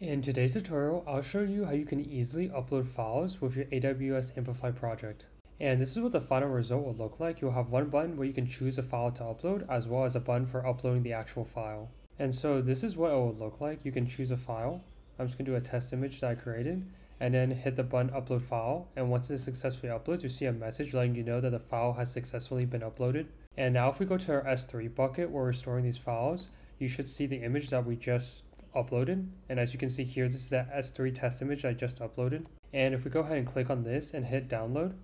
In today's tutorial, I'll show you how you can easily upload files with your AWS Amplify project. And this is what the final result will look like. You'll have one button where you can choose a file to upload as well as a button for uploading the actual file. And so this is what it will look like. You can choose a file. I'm just gonna do a test image that I created and then hit the button upload file. And once it successfully uploads, you see a message letting you know that the file has successfully been uploaded. And now if we go to our S3 bucket where we're storing these files, you should see the image that we just uploaded. And as you can see here, this is that S3 test image I just uploaded. And if we go ahead and click on this and hit download,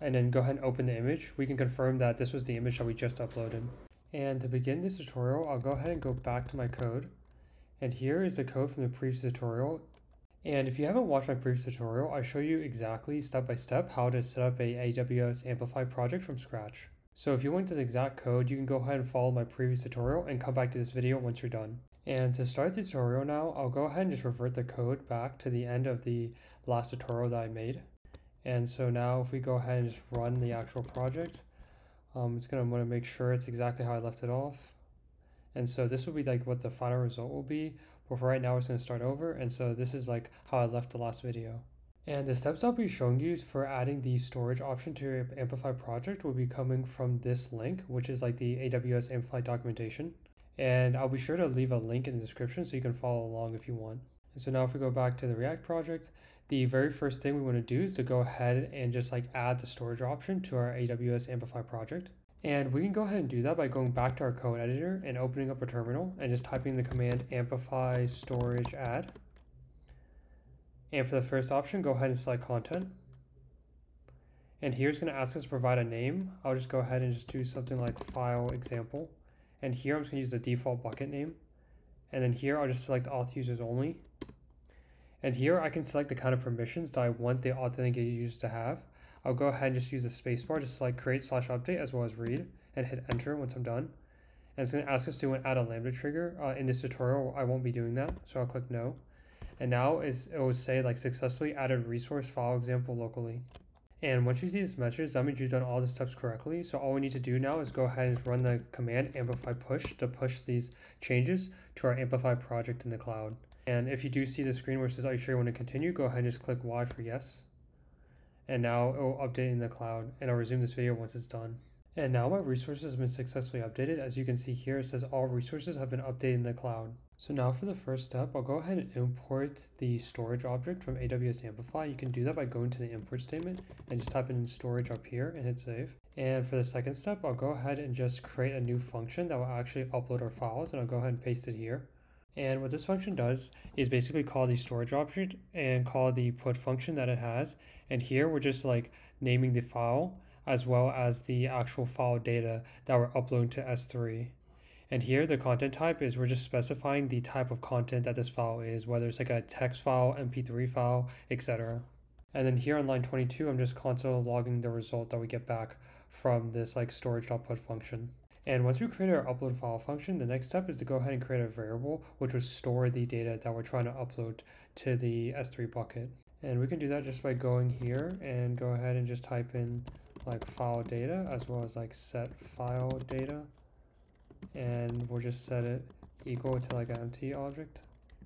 and then go ahead and open the image, we can confirm that this was the image that we just uploaded. And to begin this tutorial, I'll go ahead and go back to my code. And here is the code from the previous tutorial. And if you haven't watched my previous tutorial, I show you exactly step by step how to set up a AWS Amplify project from scratch. So if you want this exact code, you can go ahead and follow my previous tutorial and come back to this video once you're done. And to start the tutorial now, I'll go ahead and just revert the code back to the end of the last tutorial that I made. And so now if we go ahead and just run the actual project, um, it's gonna want to make sure it's exactly how I left it off. And so this will be like what the final result will be. But for right now, it's gonna start over. And so this is like how I left the last video. And the steps I'll be showing you for adding the storage option to your Amplify project will be coming from this link, which is like the AWS Amplify documentation. And I'll be sure to leave a link in the description so you can follow along if you want. And so now if we go back to the React project, the very first thing we want to do is to go ahead and just like add the storage option to our AWS Amplify project. And we can go ahead and do that by going back to our code editor and opening up a terminal and just typing the command amplify storage add. And for the first option, go ahead and select content. And here it's going to ask us to provide a name. I'll just go ahead and just do something like file example. And here I'm just going to use the default bucket name. And then here I'll just select auth users only. And here I can select the kind of permissions that I want the authenticated users to have. I'll go ahead and just use the spacebar to select create slash update as well as read and hit enter once I'm done. And it's going to ask us to add a Lambda trigger. Uh, in this tutorial, I won't be doing that, so I'll click no. And now it will say like successfully added resource file example locally. And once you see this message, that means you've done all the steps correctly. So all we need to do now is go ahead and run the command amplify push to push these changes to our amplify project in the cloud. And if you do see the screen where it says, are you sure you want to continue? Go ahead and just click Y for yes. And now it will update in the cloud and I'll resume this video once it's done. And now my resources have been successfully updated. As you can see here, it says all resources have been updated in the cloud. So now for the first step, I'll go ahead and import the storage object from AWS Amplify. You can do that by going to the import statement and just type in storage up here and hit save. And for the second step, I'll go ahead and just create a new function that will actually upload our files and I'll go ahead and paste it here. And what this function does is basically call the storage object and call the put function that it has. And here we're just like naming the file as well as the actual file data that we're uploading to S3. And here the content type is we're just specifying the type of content that this file is, whether it's like a text file, MP3 file, etc. And then here on line 22, I'm just console logging the result that we get back from this like storage.put function. And once we create our upload file function, the next step is to go ahead and create a variable which will store the data that we're trying to upload to the S3 bucket. And we can do that just by going here and go ahead and just type in like file data as well as like set file data and we'll just set it equal to like an empty object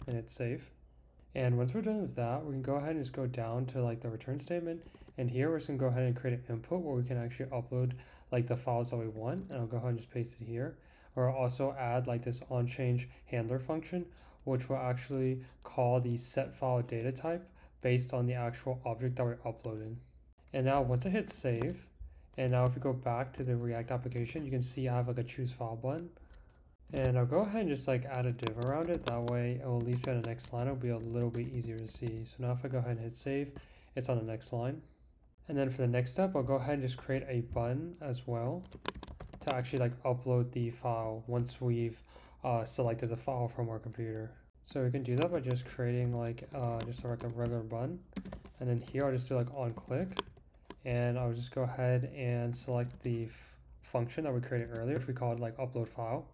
and it's safe And once we're done with that, we can go ahead and just go down to like the return statement. And here we're just gonna go ahead and create an input where we can actually upload like the files that we want. And I'll go ahead and just paste it here. Or I'll also add like this on change handler function, which will actually call the set file data type based on the actual object that we're uploading. And now once I hit save, and now if we go back to the React application, you can see I have like a choose file button. And I'll go ahead and just like add a div around it. That way it will leave you on the next line. It'll be a little bit easier to see. So now if I go ahead and hit save, it's on the next line. And then for the next step, I'll go ahead and just create a button as well to actually like upload the file once we've uh, selected the file from our computer. So we can do that by just creating like uh, just like a regular button. And then here I'll just do like on click and I'll just go ahead and select the function that we created earlier if we call it like upload file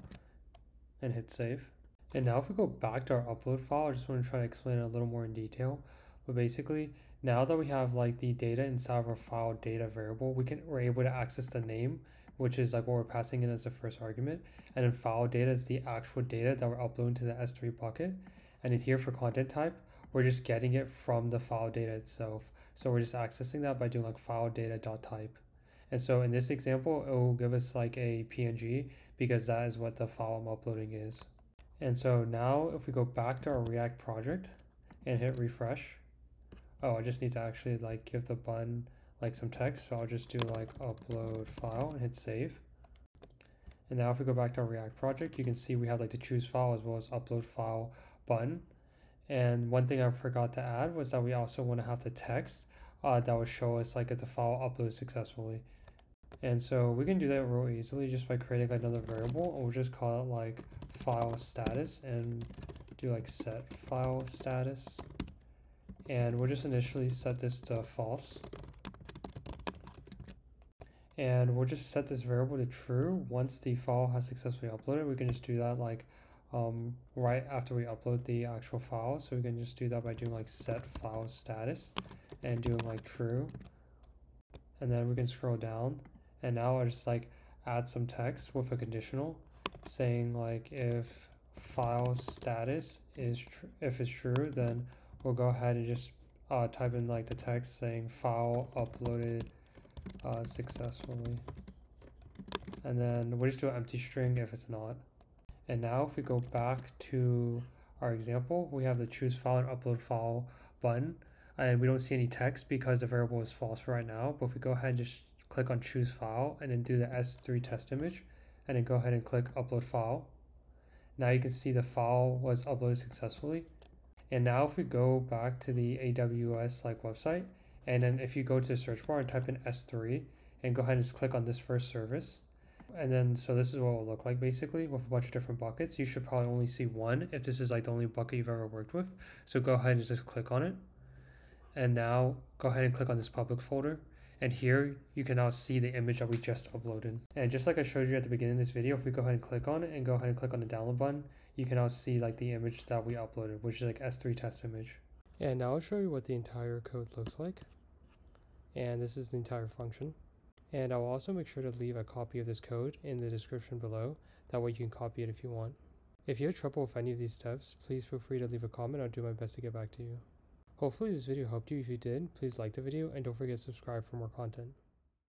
and hit save. And now if we go back to our upload file, I just want to try to explain it a little more in detail. But basically, now that we have like the data inside of our file data variable, we can we're able to access the name, which is like what we're passing in as the first argument. And then file data is the actual data that we're uploading to the S3 bucket. And in here for content type, we're just getting it from the file data itself. So we're just accessing that by doing like file data dot type. And so in this example, it will give us like a PNG because that is what the file I'm uploading is. And so now if we go back to our React project and hit refresh, oh, I just need to actually like give the button like some text. So I'll just do like upload file and hit save. And now if we go back to our React project, you can see we have like the choose file as well as upload file button. And one thing I forgot to add was that we also want to have the text uh, that will show us like if the file uploads successfully. And so we can do that real easily just by creating another variable. And we'll just call it like file status and do like set file status. And we'll just initially set this to false. And we'll just set this variable to true once the file has successfully uploaded. We can just do that like um, right after we upload the actual file. So we can just do that by doing like set file status and doing like true. And then we can scroll down and now I just like add some text with a conditional saying like if file status is if it's true then we'll go ahead and just uh, type in like the text saying file uploaded uh, successfully and then we'll just do an empty string if it's not and now if we go back to our example we have the choose file and upload file button and we don't see any text because the variable is false right now but if we go ahead and just click on choose file and then do the S3 test image and then go ahead and click upload file. Now you can see the file was uploaded successfully. And now if we go back to the AWS like website, and then if you go to the search bar and type in S3 and go ahead and just click on this first service. And then, so this is what it will look like basically with a bunch of different buckets. You should probably only see one if this is like the only bucket you've ever worked with. So go ahead and just click on it. And now go ahead and click on this public folder and here you can now see the image that we just uploaded. And just like I showed you at the beginning of this video, if we go ahead and click on it and go ahead and click on the download button, you can now see like the image that we uploaded, which is like S3 test image. And now I'll show you what the entire code looks like. And this is the entire function. And I'll also make sure to leave a copy of this code in the description below. That way you can copy it if you want. If you have trouble with any of these steps, please feel free to leave a comment. I'll do my best to get back to you. Hopefully this video helped you. If you did, please like the video and don't forget to subscribe for more content.